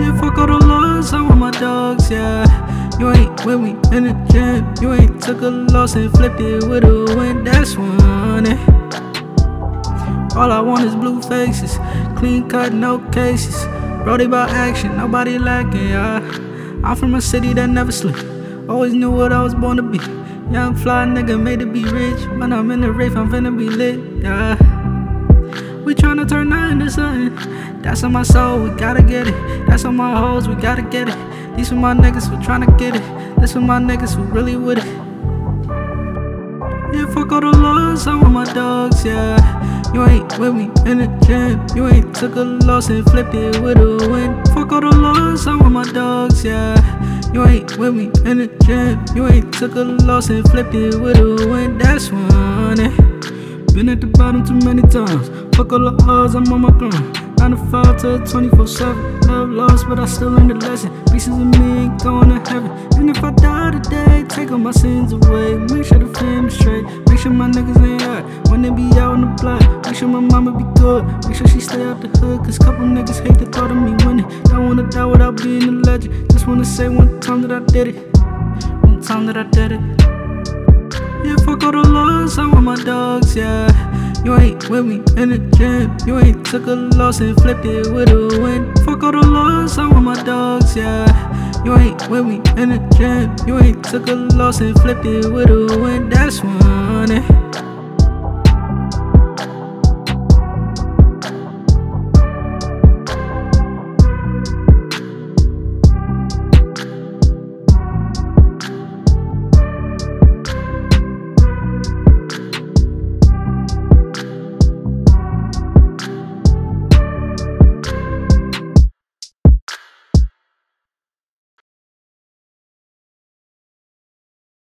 Yeah, fuck all the laws, I'm with my dogs, yeah. You ain't with me in the gym, you ain't took a loss and flipped it with a win, that's one. All I want is blue faces, clean cut, no cases. Brody about action, nobody lacking, yeah. I'm from a city that never sleep, always knew what I was born to be. Young fly nigga made to be rich, when I'm in the rave, I'm finna be lit, yeah. We tryna turn nothing to something. That's on my soul, we gotta get it. That's on my hoes, we gotta get it. These are my niggas who tryna get it. This for my niggas who really with it. Yeah, fuck all the laws, I'm with my dogs, yeah. You ain't with me in the gym. You ain't took a loss and flipped it with a win. Fuck all the laws, I'm with my dogs, yeah. You ain't with me in the gym. You ain't took a loss and flipped it with a win. That's one. eh. Been at the bottom too many times. Fuck all the odds, I'm on my grind. 9 to 5 to 24 7. Love lost, but I still learned the lesson. Pieces of me ain't going to heaven. And if I die today, take all my sins away. Make sure the fam straight. Make sure my niggas ain't hurt when they be out on the block. Make sure my mama be good. Make sure she stay out the hood. Cause couple niggas hate the thought of me winning. Don't wanna die without being a legend. Just wanna say one time that I did it. One time that I did it. Dogs, yeah. You ain't with me in the gym. You ain't took a loss and flipped it with a win. Fuck all the laws, I'm with my dogs, yeah. You ain't with me in the gym. You ain't took a loss and flipped it with a win. That's one. eh.